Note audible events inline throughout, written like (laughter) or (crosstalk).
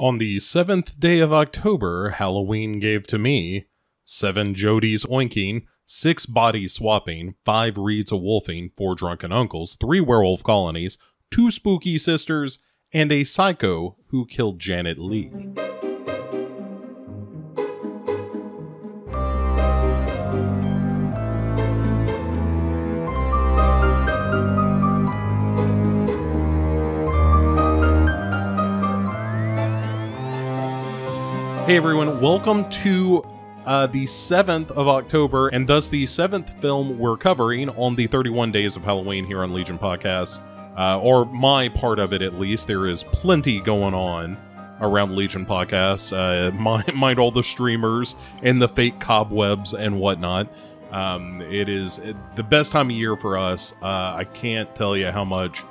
On the seventh day of October, Halloween gave to me seven Jodies oinking, six bodies swapping, five reeds a wolfing, four drunken uncles, three werewolf colonies, two spooky sisters, and a psycho who killed Janet Leigh. Hey everyone, welcome to uh, the 7th of October, and thus the seventh film we're covering on the 31 Days of Halloween here on Legion Podcast. Uh, or my part of it at least. There is plenty going on around Legion Podcasts. Uh, (laughs) mind, all the streamers and the fake cobwebs and whatnot. Um, it is the best time of year for us. Uh, I can't tell you how much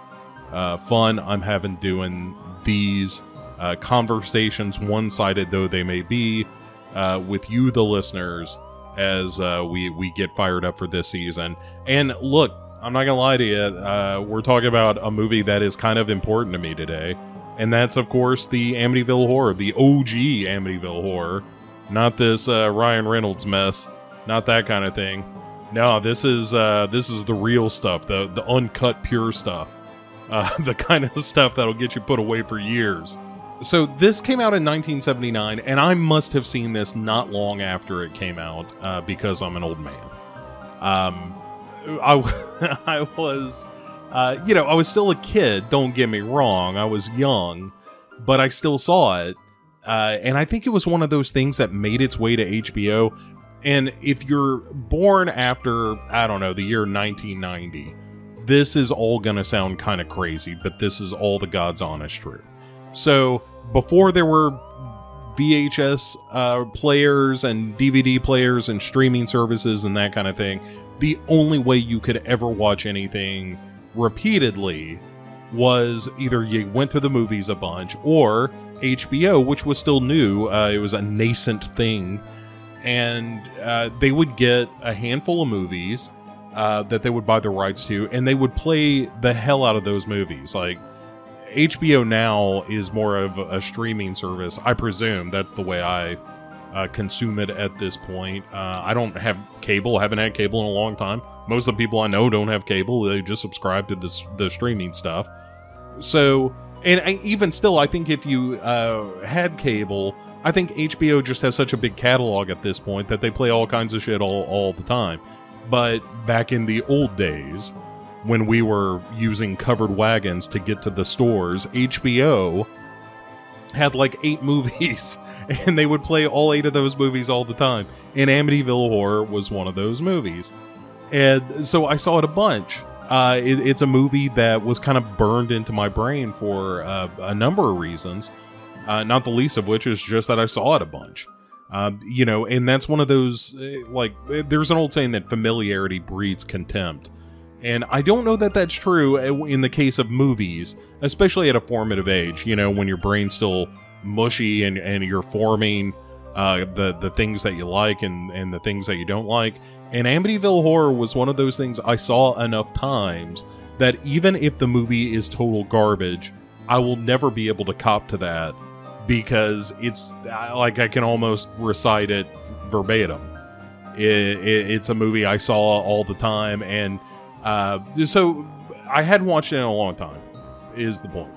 uh, fun I'm having doing these uh, conversations, one sided though they may be, uh, with you, the listeners, as uh, we, we get fired up for this season. And look, I'm not going to lie to you, uh, we're talking about a movie that is kind of important to me today. And that's, of course, the Amityville Horror, the OG Amityville Horror. Not this uh, Ryan Reynolds mess, not that kind of thing. No, this is uh, this is the real stuff, the the uncut, pure stuff, (laughs) the kind of stuff that'll get you put away for years so this came out in 1979, and I must have seen this not long after it came out uh, because I'm an old man. Um, I (laughs) I was, uh, you know, I was still a kid. Don't get me wrong, I was young, but I still saw it, uh, and I think it was one of those things that made its way to HBO. And if you're born after I don't know the year 1990, this is all gonna sound kind of crazy, but this is all the God's honest truth. So before there were VHS uh, players and DVD players and streaming services and that kind of thing, the only way you could ever watch anything repeatedly was either you went to the movies a bunch or HBO, which was still new. Uh, it was a nascent thing. And uh, they would get a handful of movies uh, that they would buy the rights to, and they would play the hell out of those movies. Like, HBO Now is more of a streaming service. I presume that's the way I uh, consume it at this point. Uh, I don't have cable. I haven't had cable in a long time. Most of the people I know don't have cable. They just subscribe to this the streaming stuff. So, and I, even still, I think if you uh, had cable, I think HBO just has such a big catalog at this point that they play all kinds of shit all all the time. But back in the old days, when we were using covered wagons to get to the stores, HBO had like eight (laughs) movies, and they would play all eight of those movies all the time. And Amityville Horror was one of those movies. And so I saw it a bunch. Uh, it, it's a movie that was kind of burned into my brain for uh, a number of reasons, uh, not the least of which is just that I saw it a bunch. Um, you know, and that's one of those, eh, like, eh, there's an old saying that familiarity breeds contempt. And I don't know that that's true uh, in the case of movies, especially at a formative age, you know, when your brain's still mushy and, and you're forming uh, the, the things that you like and, and the things that you don't like. And Amityville Horror was one of those things I saw enough times that even if the movie is total garbage, I will never be able to cop to that because it's like I can almost recite it verbatim. It, it, it's a movie I saw all the time, and uh, so I hadn't watched it in a long time. Is the point?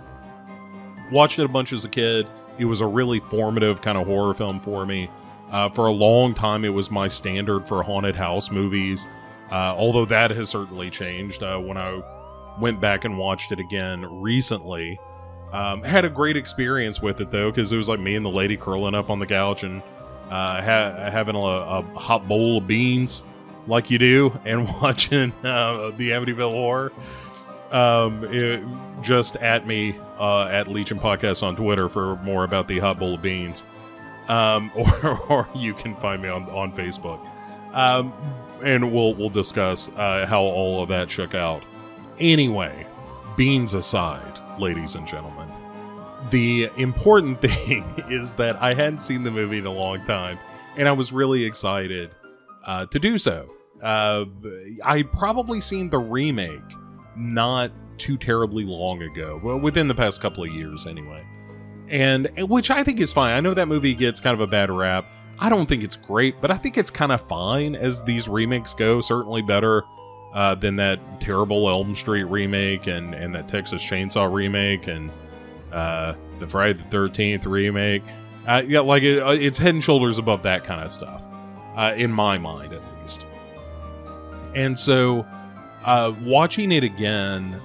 Watched it a bunch as a kid. It was a really formative kind of horror film for me. Uh, for a long time, it was my standard for haunted house movies. Uh, although that has certainly changed uh, when I went back and watched it again recently. Um, had a great experience with it though, because it was like me and the lady curling up on the couch and uh, ha- having a, a, hot bowl of beans like you do and (laughs) watching uh, the Amityville Horror, um, it, just at me uh, at Legion Podcast on Twitter for more about the hot bowl of beans. Um, (laughs) or, or you can find me on, on Facebook. Um, and we'll we'll discuss uh, how all of that shook out. Anyway, beans aside, ladies and gentlemen, the important (laughs) thing is that I hadn't seen the movie in a long time, and I was really excited uh, to do so. Uh, I probably seen the remake not too terribly long ago, well, within the past couple of years anyway. and which I think is fine. I know that movie gets kind of a bad rap. I don't think it's great, but I think it's kind of fine as these remakes go. Certainly better uh, than that terrible Elm Street remake and and that Texas Chainsaw remake and uh, the Friday the Thirteenth remake. Uh, yeah, like it, uh, it's head and shoulders above that kind of stuff, uh, in my mind at least. And so, uh, watching it again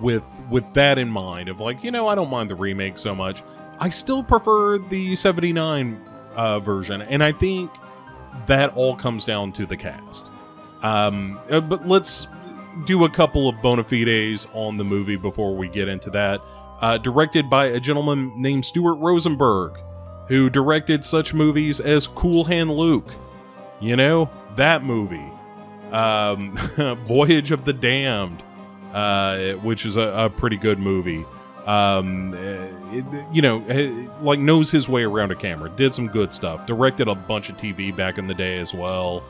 with with that in mind, of like you know I don't mind the remake so much. I still prefer the '79 uh, version, and I think that all comes down to the cast. Um, uh, but let's do a couple of bona fides on the movie before we get into that. Uh, directed by a gentleman named Stuart Rosenberg, who directed such movies as Cool Hand Luke. You know, that movie. Um, (laughs) Voyage of the Damned, uh, which is a, a, pretty good movie. Um, it, you know, like knows his way around a camera. Did some good stuff. Directed a bunch of TV back in the day as well.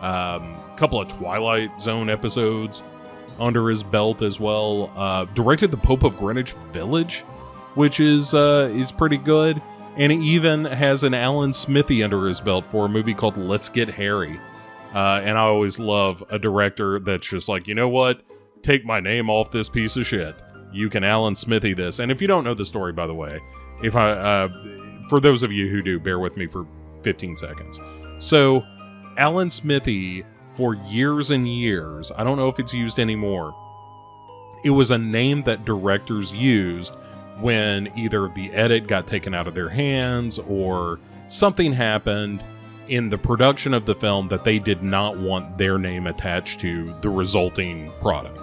Um, couple of Twilight Zone episodes under his belt as well. Uh, directed the Pope of Greenwich Village, which is uh, is pretty good, and even has an Alan Smithee under his belt for a movie called Let's Get Harry. Uh, and I always love a director that's just like, you know what, take my name off this piece of shit. You can Alan Smithee this. And if you don't know the story, by the way, if I, uh, for those of you who do, bear with me for 15 seconds. So Alan Smithee, for years and years, I don't know if it's used anymore, it was a name that directors used when either the edit got taken out of their hands or something happened in the production of the film that they did not want their name attached to the resulting product.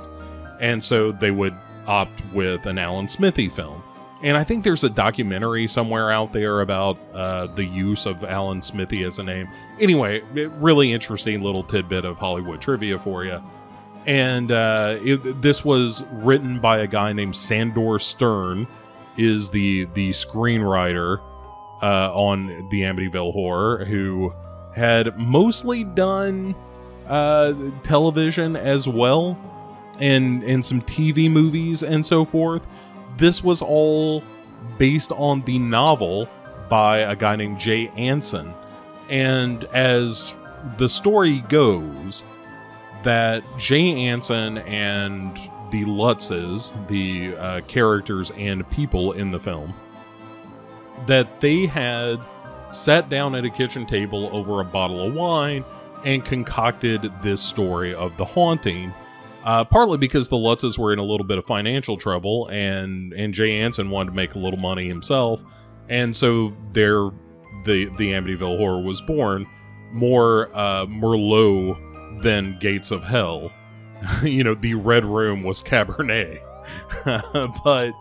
And so they would opt with an Alan Smithee film. And I think there's a documentary somewhere out there about uh, the use of Alan Smithee as a name. Anyway, really interesting little tidbit of Hollywood trivia for you. And uh, it, this was written by a guy named Sandor Stern, is the the screenwriter uh, on the Amityville Horror, who had mostly done uh, television as well, and and some TV movies and so forth this was all based on the novel by a guy named Jay Anson. And as the story goes, that Jay Anson and the Lutzes, the uh, characters and people in the film, that they had sat down at a kitchen table over a bottle of wine and concocted this story of the haunting uh, partly because the Lutzes were in a little bit of financial trouble, and and Jay Anson wanted to make a little money himself, and so there, the the Amityville Horror was born. More uh, Merlot than Gates of Hell. (laughs) you know, the Red Room was Cabernet, (laughs) but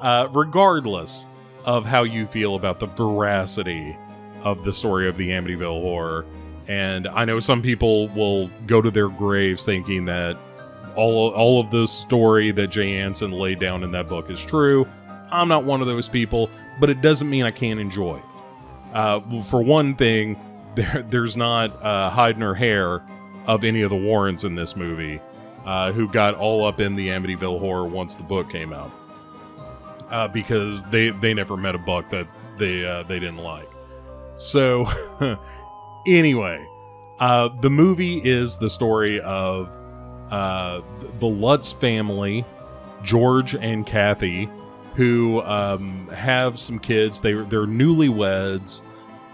uh, regardless of how you feel about the veracity of the story of the Amityville Horror, and I know some people will go to their graves thinking that all all of the story that Jay Anson laid down in that book is true. I'm not one of those people, but it doesn't mean I can't enjoy it. Uh, for one thing, (laughs) there, there's not uh, hide nor hair of any of the Warrens in this movie, uh, who got all up in the Amityville horror once the book came out, uh, because they they never met a buck that they uh, they didn't like. So, (laughs) anyway, uh, the movie is the story of uh, the Lutz family, George and Kathy, who um, have some kids. They they're newlyweds,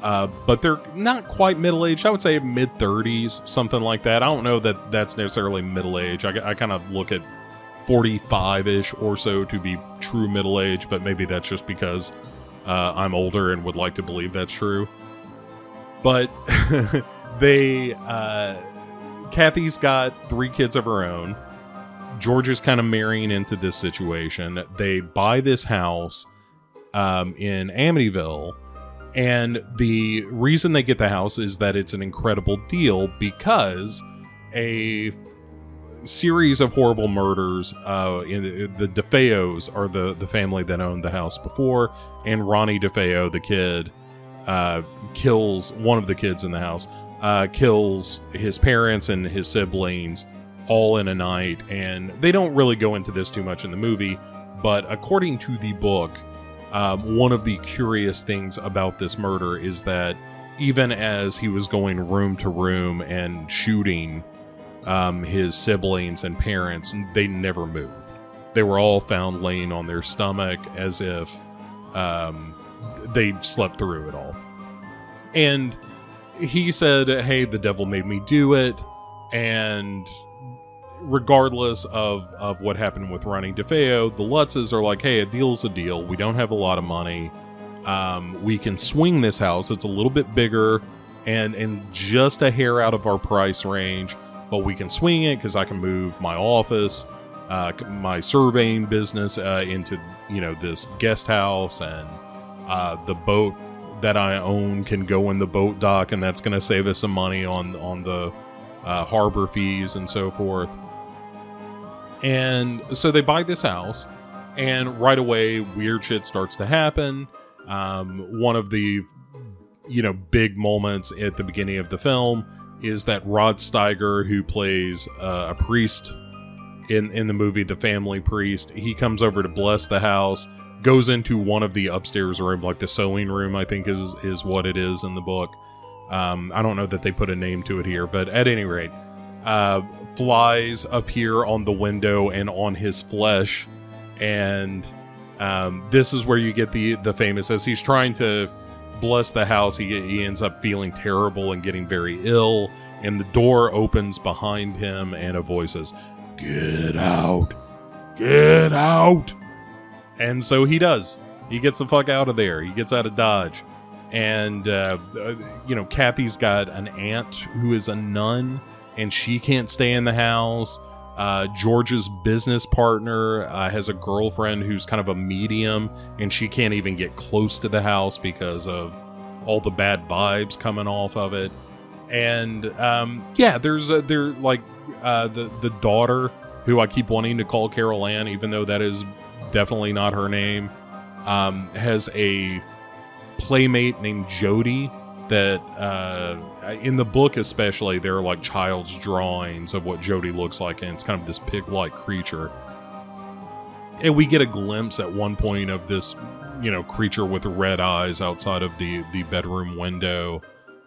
uh, but they're not quite middle aged. I would say mid thirties, something like that. I don't know that that's necessarily middle age. I, I kind of look at forty five ish or so to be true middle age, but maybe that's just because uh, I'm older and would like to believe that's true. But (laughs) they uh, Kathy's got three kids of her own. George is kind of marrying into this situation. They buy this house um, in Amityville, and the reason they get the house is that it's an incredible deal because a series of horrible murders. Uh, in the, the DeFeos are the the family that owned the house before, and Ronnie DeFeo, the kid, uh, kills one of the kids in the house uh, kills his parents and his siblings all in a night. And they don't really go into this too much in the movie, but according to the book, um, one of the curious things about this murder is that even as he was going room to room and shooting um, his siblings and parents, they never moved. They were all found laying on their stomach as if um, they slept through it all. And he said, Hey, the devil made me do it. And regardless of, of what happened with Ronnie DeFeo, the Lutzes are like, Hey, a deal's a deal. We don't have a lot of money. Um, we can swing this house. It's a little bit bigger and, and just a hair out of our price range, but we can swing it because I can move my office, uh, my surveying business uh, into, you know, this guest house and uh, the boat that I own can go in the boat dock, and that's going to save us some money on on the uh, harbor fees and so forth. And so they buy this house, and right away, weird shit starts to happen. Um, one of the you know big moments at the beginning of the film is that Rod Steiger, who plays uh, a priest in in the movie, the family priest, he comes over to bless the house goes into one of the upstairs room, like the sewing room, I think is is what it is in the book. Um, I don't know that they put a name to it here, but at any rate, uh, flies appear on the window and on his flesh, and um, this is where you get the the famous as he's trying to bless the house, he he ends up feeling terrible and getting very ill, and the door opens behind him, and a voice says, "Get out, get out." And so he does. He gets the fuck out of there. He gets out of Dodge. And, uh, uh, you know, Kathy's got an aunt who is a nun and she can't stay in the house. Uh, George's business partner uh, has a girlfriend who's kind of a medium and she can't even get close to the house because of all the bad vibes coming off of it. And um, yeah, there's a, there like uh, the the daughter who I keep wanting to call Carol Anne, even though that is definitely not her name, um, has a playmate named Jody that uh, in the book especially there are like child's drawings of what Jody looks like and it's kind of this pig-like creature. And we get a glimpse at one point of this, you know, creature with red eyes outside of the the bedroom window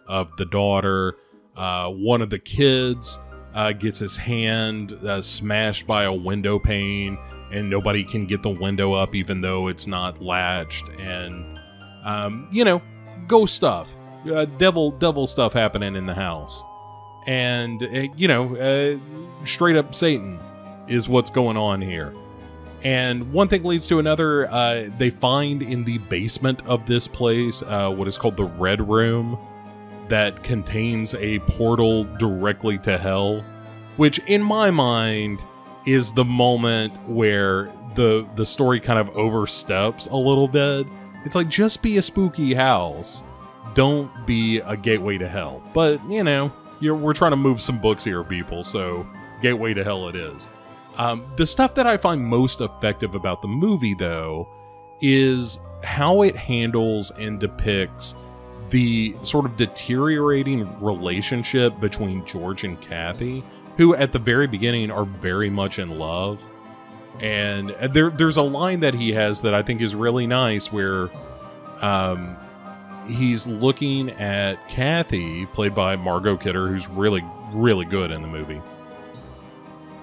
of the daughter. Uh, one of the kids uh, gets his hand uh, smashed by a window pane and nobody can get the window up even though it's not latched and um, you know ghost stuff uh, devil devil stuff happening in the house and uh, you know uh, straight up satan is what's going on here and one thing leads to another uh, they find in the basement of this place uh, what is called the red room that contains a portal directly to hell which in my mind is the moment where the the story kind of oversteps a little bit. It's like just be a spooky house. Don't be a gateway to hell. But, you know, we're trying to move some books here, people, so gateway to hell it is. Um, the stuff that I find most effective about the movie, though, is how it handles and depicts the sort of deteriorating relationship between George and Kathy who at the very beginning are very much in love. And there, there's a line that he has that I think is really nice where um, he's looking at Kathy, played by Margot Kidder, who's really, really good in the movie.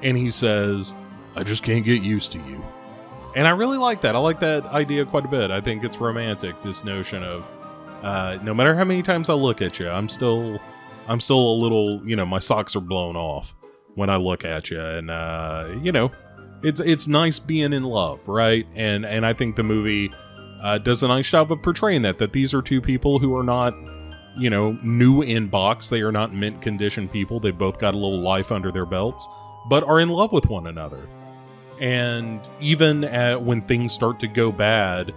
And he says, I just can't get used to you. And I really like that. I like that idea quite a bit. I think it's romantic, this notion of uh, no matter how many times I look at you, I'm still I'm still a little, you know, my socks are blown off when I look at you, and uh, you know, it's it's nice being in love, right? And and I think the movie uh, does a nice job of portraying that that these are two people who are not, you know, new in box. They are not mint condition people. they've both got a little life under their belts, but are in love with one another. And even at, when things start to go bad,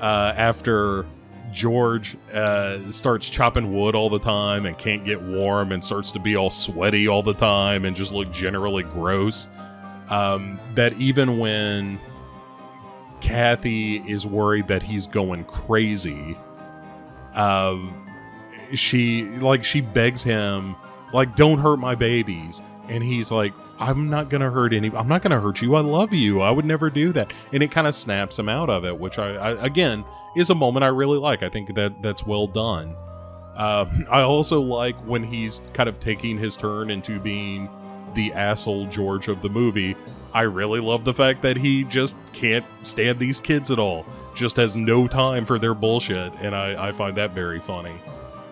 uh, after George uh, starts chopping wood all the time and can't get warm and starts to be all sweaty all the time and just look generally gross. Um, that even when Kathy is worried that he's going crazy, um, she like she begs him like don't hurt my babies and he's like, "I'm not gonna hurt any. I'm not gonna hurt you. I love you. I would never do that." And it kind of snaps him out of it, which I, I again is a moment I really like. I think that that's well done. Uh, (laughs) I also like when he's kind of taking his turn into being the asshole George of the movie. I really love the fact that he just can't stand these kids at all. Just has no time for their bullshit, and I, I find that very funny.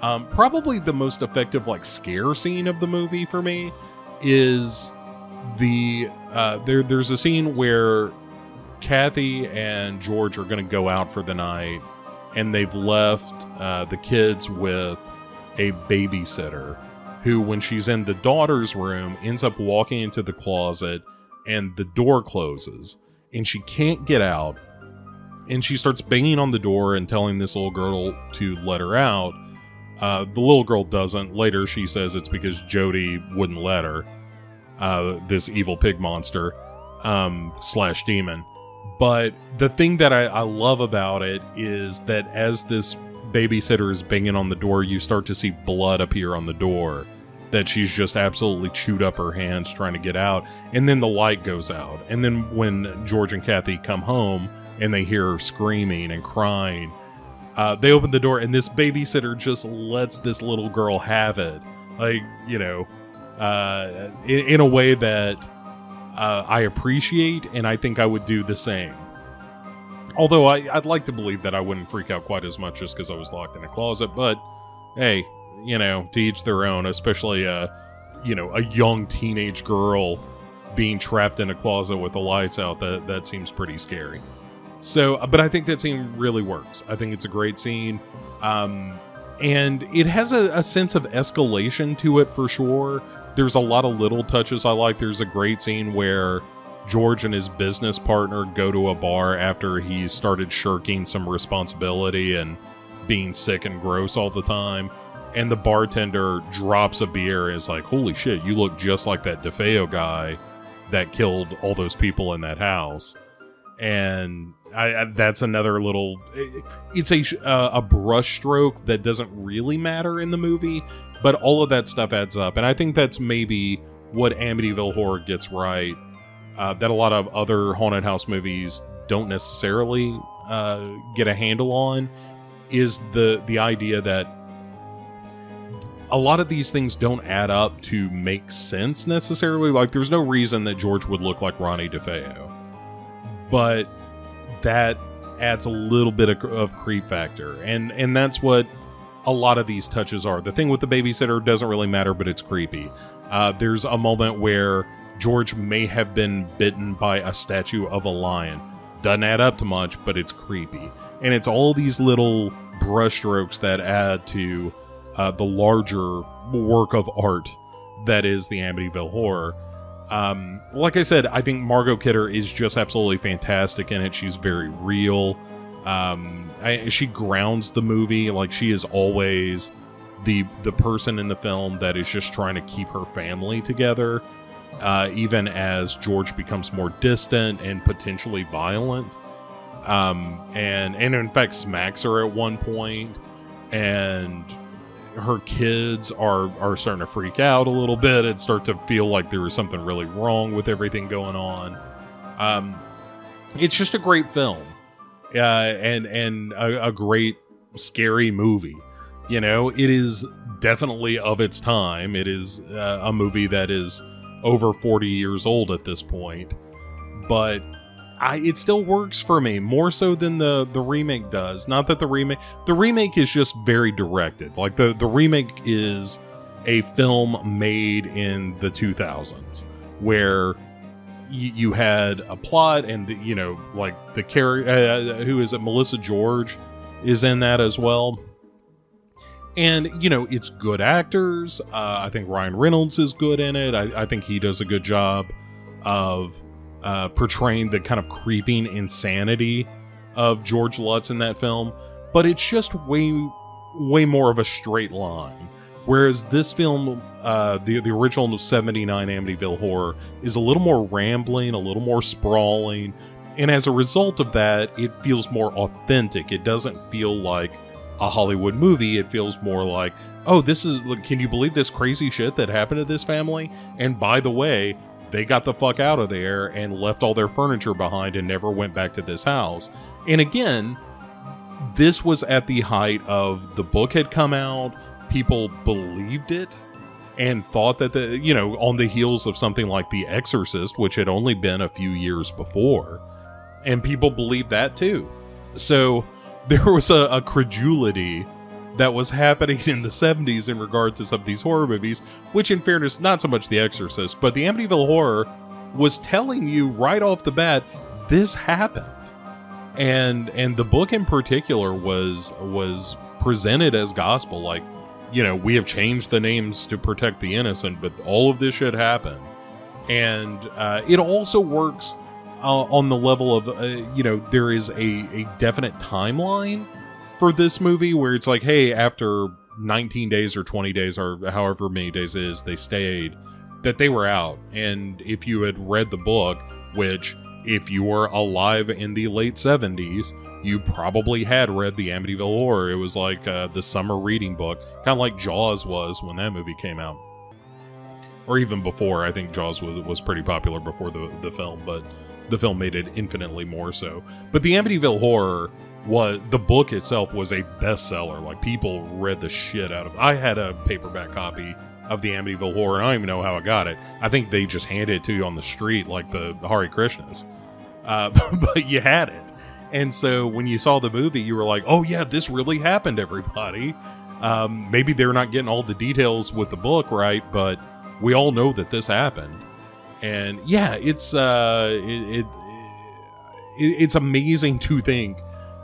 Um, probably the most effective like scare scene of the movie for me is the uh, there. There's a scene where Kathy and George are going to go out for the night, and they've left uh, the kids with a babysitter who, when she's in the daughter's room, ends up walking into the closet and the door closes and she can't get out. And she starts banging on the door and telling this little girl to let her out. Uh, the little girl doesn't. Later, she says it's because Jody wouldn't let her. Uh, this evil pig monster um, slash demon. But the thing that I, I love about it is that as this babysitter is banging on the door, you start to see blood appear on the door. That she's just absolutely chewed up her hands trying to get out. And then the light goes out. And then when George and Kathy come home and they hear her screaming and crying, uh, they open the door and this babysitter just lets this little girl have it. Like, you know, uh, in, in a way that uh, I appreciate, and I think I would do the same. Although I, would like to believe that I wouldn't freak out quite as much just because I was locked in a closet, but hey, you know, to each their own, especially a, you know, a young teenage girl being trapped in a closet with the lights out, that, that seems pretty scary. So, but I think that scene really works. I think it's a great scene. Um, and it has a, a sense of escalation to it for sure there's a lot of little touches I like. There's a great scene where George and his business partner go to a bar after he started shirking some responsibility and being sick and gross all the time. And the bartender drops a beer and is like, Holy shit, you look just like that DeFeo guy that killed all those people in that house. And I, I, that's another little. It's a uh, a brushstroke that doesn't really matter in the movie, but all of that stuff adds up, and I think that's maybe what Amityville Horror gets right. Uh, that a lot of other haunted house movies don't necessarily uh, get a handle on is the the idea that a lot of these things don't add up to make sense necessarily. Like, there's no reason that George would look like Ronnie DeFeo, but that adds a little bit of, of creep factor, and and that's what a lot of these touches are. The thing with the babysitter doesn't really matter, but it's creepy. Uh, there's a moment where George may have been bitten by a statue of a lion. Doesn't add up to much, but it's creepy. And it's all these little brushstrokes that add to uh, the larger work of art that is the Amityville Horror. Um, like I said, I think Margot Kidder is just absolutely fantastic in it. She's very real. Um, I, she grounds the movie like she is always the the person in the film that is just trying to keep her family together, uh, even as George becomes more distant and potentially violent. Um, and and in fact smacks her at one point, and her kids are are starting to freak out a little bit and start to feel like there is something really wrong with everything going on. Um, it's just a great film uh, and and a, a great scary movie. You know, it is definitely of its time. It is uh, a movie that is over 40 years old at this point, but I it still works for me more so than the the remake does. Not that the remake the remake is just very directed. Like the the remake is a film made in the 2000s where you, had a plot and the, you know like the character uh, who is it melissa george is in that as well and you know it's good actors uh, i think ryan reynolds is good in it i, I think he does a good job of uh, portraying the kind of creeping insanity of george lutz in that film but it's just way way more of a straight line Whereas this film, uh, the the original '79 Amityville Horror, is a little more rambling, a little more sprawling, and as a result of that, it feels more authentic. It doesn't feel like a Hollywood movie. It feels more like, oh, this is, can you believe this crazy shit that happened to this family? And by the way, they got the fuck out of there and left all their furniture behind and never went back to this house. And again, this was at the height of the book had come out, people believed it and thought that the you know on the heels of something like The Exorcist, which had only been a few years before, and people believed that too. So (laughs) there was a, a credulity that was happening in the 70s in regard to some of these horror movies, which, in fairness, not so much The Exorcist, but the Amityville Horror was telling you right off the bat this happened, and and the book in particular was was presented as gospel, like you know we have changed the names to protect the innocent, but all of this should happen, and uh, it also works. Uh, on the level of, uh, you know, there is a, a definite timeline for this movie where it's like, hey, after 19 days or 20 days or however many days it is they stayed, that they were out. And if you had read the book, which if you were alive in the late 70s, you probably had read the Amityville Horror. It was like uh, the summer reading book, kind of like Jaws was when that movie came out. Or even before, I think Jaws was, was pretty popular before the, the film, but the film made it infinitely more so. But the Amityville Horror was the book itself was a bestseller. Like people read the shit out of. it. I had a paperback copy of the Amityville Horror, I don't even know how I got it. I think they just handed it to you on the street, like the Hare Krishnas. Uh, (laughs) but you had it, and so when you saw the movie, you were like, "Oh yeah, this really happened, everybody." Um, maybe they're not getting all the details with the book right, but we all know that this happened, and yeah, it's uh, it, it it's amazing to think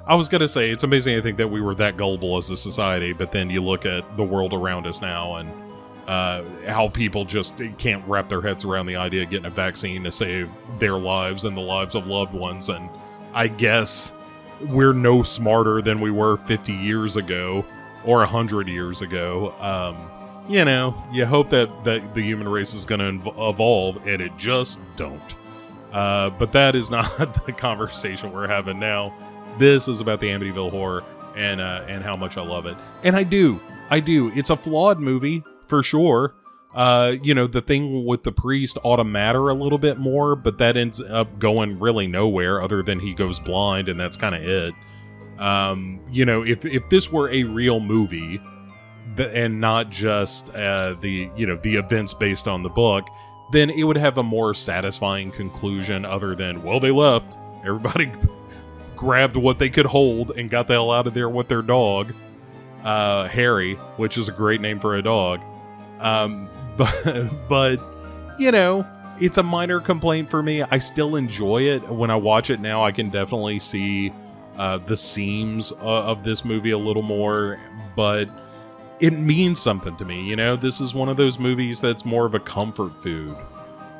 I was gonna say it's amazing. I think that we were that gullible as a society, but then you look at the world around us now and uh, how people just can't wrap their heads around the idea of getting a vaccine to save their lives and the lives of loved ones. And I guess we're no smarter than we were 50 years ago or 100 years ago. Um, you know, you hope that, that the human race is going to evolve, and it just don't. Uh, but that is (laughs) not the conversation we're having now. This is about the Amityville Horror and uh, and how much I love it. And I do, I do. It's a flawed movie for sure. Uh, you know, the thing with the priest ought to matter a little bit more, but that ends up going really nowhere other than he goes blind, and that's kind of it. Um, you know, if if this were a real movie, and not just uh, the you know the events based on the book, then it would have a more satisfying conclusion. Other than well, they left. Everybody grabbed what they could hold and got the hell out of there with their dog, uh, Harry, which is a great name for a dog. Um, (laughs) but, but, you know, it's a minor complaint for me. I still enjoy it. When I watch it now, I can definitely see uh, the seams uh, of this movie a little more, but it means something to me. You know, this is one of those movies that's more of a comfort food.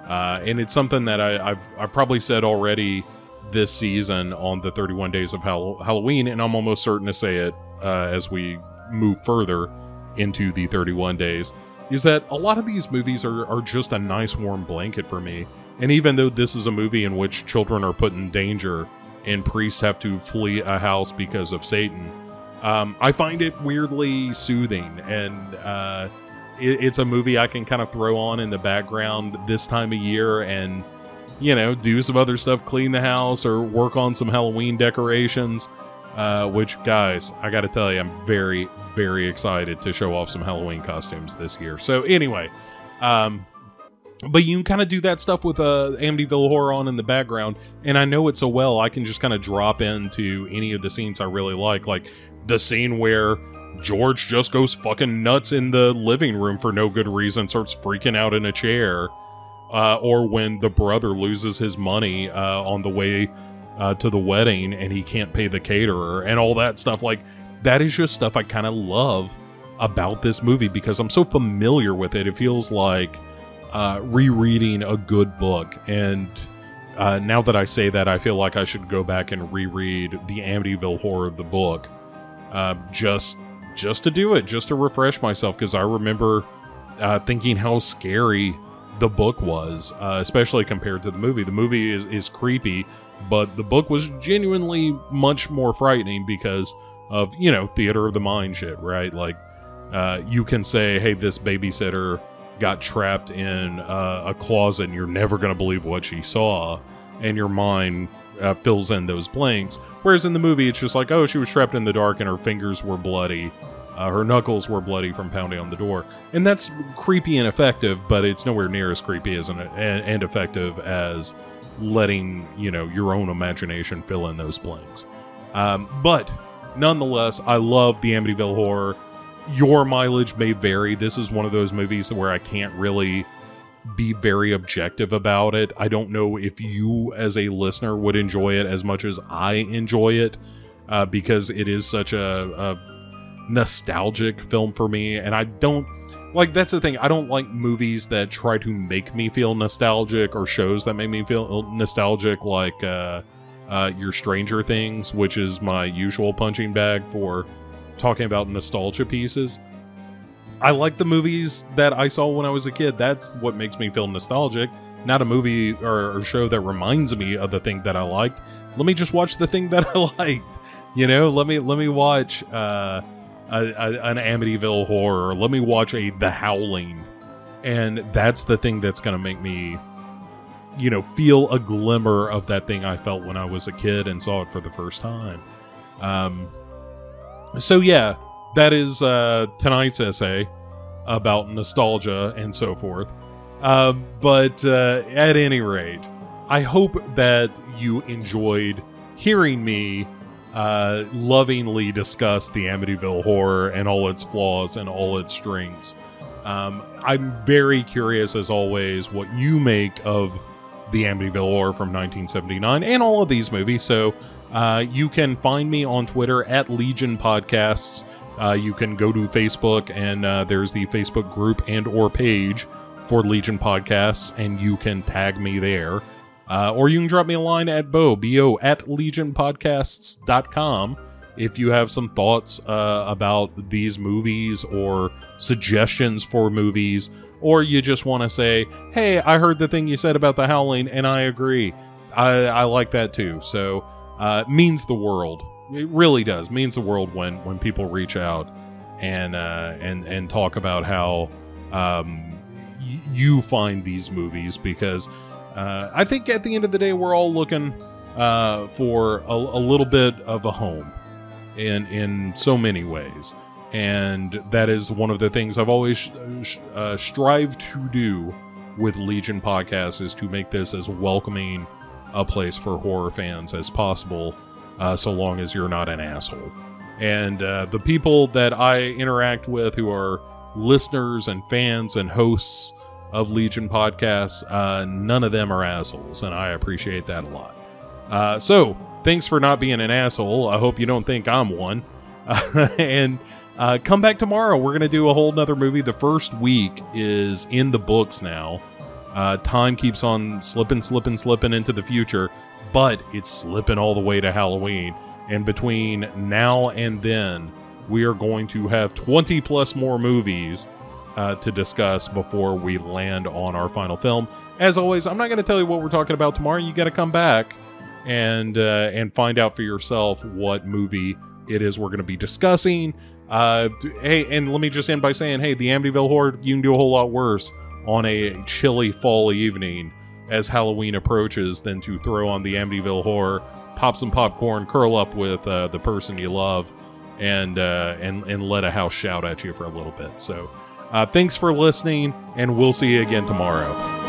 Uh, and it's something that I, I've, I've probably said already this season on the 31 days of Halloween, and I'm almost certain to say it uh, as we move further into the 31 days, is that a lot of these movies are, are just a nice warm blanket for me. And even though this is a movie in which children are put in danger and priests have to flee a house because of Satan, um, I find it weirdly soothing. And uh, it, it's a movie I can kind of throw on in the background this time of year and you know, do some other stuff, clean the house, or work on some Halloween decorations. Uh, which, guys, I got to tell you, I'm very, very excited to show off some Halloween costumes this year. So, anyway, um, but you can kind of do that stuff with uh, Amityville Horror on in the background, and I know it so well, I can just kind of drop into any of the scenes I really like, like the scene where George just goes fucking nuts in the living room for no good reason, starts freaking out in a chair uh, or when the brother loses his money uh, on the way uh, to the wedding and he can't pay the caterer and all that stuff. Like, that is just stuff I kind of love about this movie because I'm so familiar with it. It feels like uh, rereading a good book. And uh, now that I say that, I feel like I should go back and reread the Amityville Horror, of the book, uh, just just to do it, just to refresh myself because I remember thinking how scary the book was, uh, especially compared to the movie. The movie is, is creepy, but the book was genuinely much more frightening because of you know theater of the mind shit, right? Like uh, you can say, hey, this babysitter got trapped in uh, a closet, and you're never gonna believe what she saw, and your mind uh, fills in those blanks. Whereas in the movie, it's just like, oh, she was trapped in the dark and her fingers were bloody. Uh, her knuckles were bloody from pounding on the door. And that's creepy and effective, but it's nowhere near as creepy as an, and, and effective as letting, you know, your own imagination fill in those blanks. Um, but nonetheless, I love the Amityville horror. Your mileage may vary. This is one of those movies where I can't really be very objective about it. I don't know if you, as a listener, would enjoy it as much as I enjoy it, uh, because it is such a, a nostalgic film for me. And I don't like that's the thing. I don't like movies that try to make me feel nostalgic or shows that make me feel nostalgic, like uh, uh, your Stranger Things, which is my usual punching bag for talking about nostalgia pieces. I like the movies that I saw when I was a kid. That's what makes me feel nostalgic. Not a movie or, or show that reminds me of the thing that I liked. Let me just watch the thing that (laughs) I liked. You know, let me let me watch uh, a, a, an Amityville horror. Let me watch a The Howling, and that's the thing that's going to make me, you know, feel a glimmer of that thing I felt when I was a kid and saw it for the first time. Um, so yeah, that is uh, tonight's essay about nostalgia and so forth. Uh, but uh, at any rate, I hope that you enjoyed hearing me uh, lovingly discuss the Amityville horror and all its flaws and all its strengths. Um, I'm very curious, as always, what you make of the Amityville horror from 1979 and all of these movies. So uh, you can find me on Twitter at Legion Podcasts. Uh, you can go to Facebook and uh, there's the Facebook group and or page for Legion Podcasts, and you can tag me there. Uh, or you can drop me a line at Bo, B-O, at legionpodcasts.com if you have some thoughts uh, about these movies or suggestions for movies, or you just want to say, hey, I heard the thing you said about the Howling, and I agree. I, I like that too. So, uh, means the world it really does means the world when when people reach out and uh, and and talk about how um, y- you find these movies because uh, I think at the end of the day we're all looking uh, for a, a little bit of a home in in so many ways and that is one of the things I've always uh, strived to do with Legion podcasts is to make this as welcoming a place for horror fans as possible uh, so long as you're not an asshole. And uh, the people that I interact with who are listeners and fans and hosts of Legion podcasts, uh, none of them are assholes, and I appreciate that a lot. Uh, so, thanks for not being an asshole. I hope you don't think I'm one. (laughs) and uh, come back tomorrow. We're going to do a whole nother movie. The first week is in the books now. Uh, time keeps on slipping, slipping, slipping into the future but it's slipping all the way to Halloween. And between now and then, we are going to have 20 plus more movies uh, to discuss before we land on our final film. As always, I'm not going to tell you what we're talking about tomorrow. You got to come back and uh, and find out for yourself what movie it is we're going to be discussing. Uh, hey, and let me just end by saying, hey, the Amityville Horror, you can do a whole lot worse on a chilly fall evening as Halloween approaches than to throw on the Amityville Horror, pop some popcorn, curl up with uh, the person you love, and uh, and and let a house shout at you for a little bit. So, uh, thanks for listening, and we'll see you again tomorrow.